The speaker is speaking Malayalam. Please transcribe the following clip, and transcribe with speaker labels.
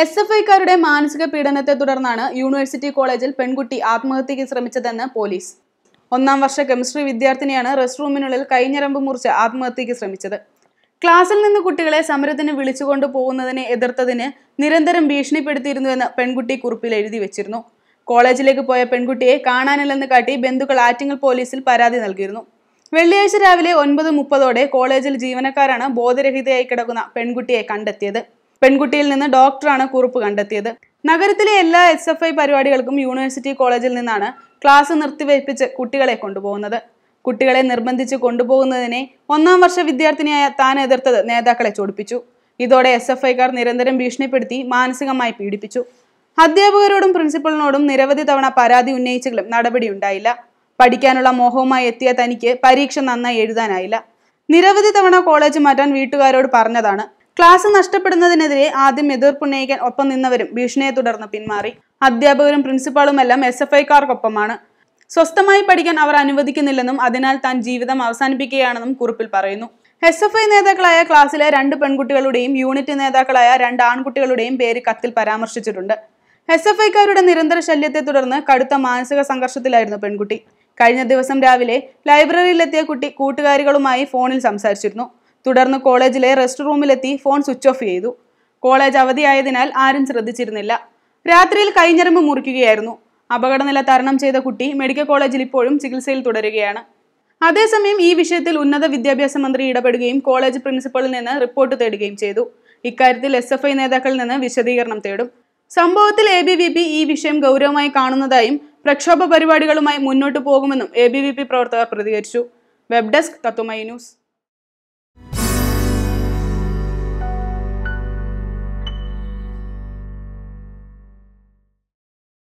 Speaker 1: എസ് എഫ് ഐക്കാരുടെ മാനസിക പീഡനത്തെ തുടർന്നാണ് യൂണിവേഴ്സിറ്റി കോളേജിൽ പെൺകുട്ടി ആത്മഹത്യയ്ക്ക് ശ്രമിച്ചതെന്ന് പോലീസ്. ഒന്നാം വർഷ കെമിസ്ട്രി വിദ്യാർത്ഥിനിയാണ് റെസ്റ്റ് റൂമിനുള്ളിൽ കൈഞ്ഞരമ്പ് മുറിച്ച് ആത്മഹത്യയ്ക്ക് ശ്രമിച്ചത്. ക്ലാസ്സിൽ നിന്ന് കുട്ടികളെ സമരത്തിന് വിളിച്ചുകൊണ്ടു പോകുന്നതിനെ എതിർത്തതിന് നിരന്തരം ഭീഷണിപ്പെടുത്തിയിരുന്നുവെന്ന് പെൺകുട്ടി കുറിപ്പിൽ എഴുതി വെച്ചിരുന്നു. കോളേജിലേക്ക് പോയ പെൺകുട്ടിയെ കാണാനില്ലെന്ന് കാട്ടി ബന്ധുക്കൾ ആറ്റിങ്ങൽ പോലീസിൽ പരാതി നൽകിയിരുന്നു. വെള്ളിയാഴ്ച രാവിലെ ഒൻപത് മുപ്പതോടെ കോളേജിൽ ജീവനക്കാരാണ് ബോധരഹിതയായി കിടക്കുന്ന പെൺകുട്ടിയെ കണ്ടെത്തിയത്. പെൺകുട്ടിയിൽ നിന്ന് ഡോക്ടറാണ് കുറിപ്പ് കണ്ടെത്തിയത്. നഗരത്തിലെ എല്ലാ എസ് എഫ് ഐ പരിപാടികൾക്കും യൂണിവേഴ്സിറ്റി കോളേജിൽ നിന്നാണ് ക്ലാസ് നിർത്തിവയ്പ്പിച്ച് കുട്ടികളെ കൊണ്ടുപോകുന്നത്. കുട്ടികളെ നിർബന്ധിച്ച് കൊണ്ടുപോകുന്നതിനെ ഒന്നാം വർഷ വിദ്യാർത്ഥിനിയായ താൻ എതിർത്തത് നേതാക്കളെ ചൊടിപ്പിച്ചു. ഇതോടെ എസ് എഫ് ഐക്കാർ നിരന്തരം ഭീഷണിപ്പെടുത്തി മാനസികമായി പീഡിപ്പിച്ചു. അധ്യാപകരോടും പ്രിൻസിപ്പലിനോടും നിരവധി തവണ പരാതി ഉന്നയിച്ചെങ്കിലും നടപടിയുണ്ടായില്ല പഠിക്കാനുള്ള മോഹവുമായി എത്തിയ തനിക്ക് പരീക്ഷ നന്നായി എഴുതാനായില്ല. നിരവധി തവണ കോളേജ് മാറ്റാൻ വീട്ടുകാരോട് പറഞ്ഞതാണ്. ക്ലാസ് നഷ്ടപ്പെടുന്നതിനെതിരെ ആദ്യം എതിർപ്പുന്നയിക്കാൻ ഒപ്പം നിന്നവരും ഭീഷണിയെ തുടർന്ന് പിന്മാറി. അധ്യാപകരും പ്രിൻസിപ്പാളുമെല്ലാം എസ് എഫ് ഐക്കാർക്കൊപ്പമാണ് സ്വസ്ഥമായി പഠിക്കാൻ അവർ അനുവദിക്കുന്നില്ലെന്നും അതിനാൽ താൻ ജീവിതം അവസാനിപ്പിക്കുകയാണെന്നും കുറിപ്പിൽ പറയുന്നു. എസ് എഫ് ഐ നേതാക്കളായ ക്ലാസ്സിലെ രണ്ട് പെൺകുട്ടികളുടെയും യൂണിറ്റ് നേതാക്കളായ രണ്ട് ആൺകുട്ടികളുടെയും പേര് കത്തിൽ പരാമർശിച്ചിട്ടുണ്ട്. എസ് എഫ് ഐക്കാരുടെ നിരന്തര ശല്യത്തെ തുടർന്ന് കടുത്ത മാനസിക സംഘർഷത്തിലായിരുന്നു പെൺകുട്ടി. കഴിഞ്ഞ ദിവസം രാവിലെ ലൈബ്രറിയിലെത്തിയ കുട്ടി കൂട്ടുകാരികളുമായി ഫോണിൽ സംസാരിച്ചിരുന്നു. തുടർന്ന് കോളേജിലെ റെസ്റ്റ് റൂമിലെത്തി ഫോൺ സ്വിച്ച് ഓഫ് ചെയ്തു. കോളേജ് അവധിയായതിനാൽ ആരും ശ്രദ്ധിച്ചിരുന്നില്ല. രാത്രിയിൽ കൈഞ്ഞരമ്പ് മുറിക്കുകയായിരുന്നു. അപകടനില തരണം ചെയ്ത കുട്ടി മെഡിക്കൽ കോളേജിൽ ഇപ്പോഴും ചികിത്സയിൽ തുടരുകയാണ്. അതേസമയം ഈ വിഷയത്തിൽ ഉന്നത വിദ്യാഭ്യാസ മന്ത്രി ഇടപെടുകയും കോളേജ് പ്രിൻസിപ്പളിൽ നിന്ന് റിപ്പോർട്ട് തേടുകയും ചെയ്തു. ഇക്കാര്യത്തിൽ എസ് എഫ് ഐ നേതാക്കളിൽ നിന്ന് വിശദീകരണം തേടും. സംഭവത്തിൽ എ ബി വി പി ഈ വിഷയം ഗൗരവമായി കാണുന്നതായും പ്രക്ഷോഭ പരിപാടികളുമായി മുന്നോട്ട് പോകുമെന്നും എ ബി വി പി പ്രവർത്തകർ പ്രതികരിച്ചു. വെബ് ഡെസ്ക് തത്തുമൈ ന്യൂസ്.